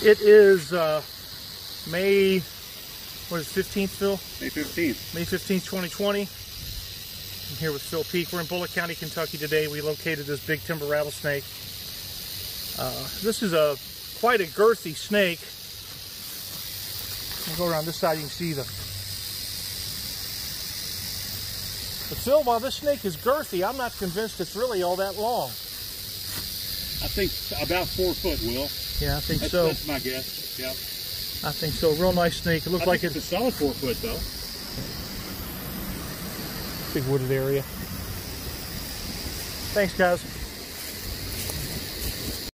It is uh, May, what is it, 15th, Phil? May 15th. May 15th, 2020. I'm here with Phil Peak. We're in Bullitt County, Kentucky today. We located this big timber rattlesnake. Uh, this is a quite a girthy snake. I'll go around this side, you can see the. But Phil, while this snake is girthy, I'm not convinced it's really all that long. I think about four foot, Will. Yeah, I think That's, so. that's my guess. Yeah. I think so. Real nice snake. It looks like it's it's a solid four foot, though. big wooded area. Thanks, guys.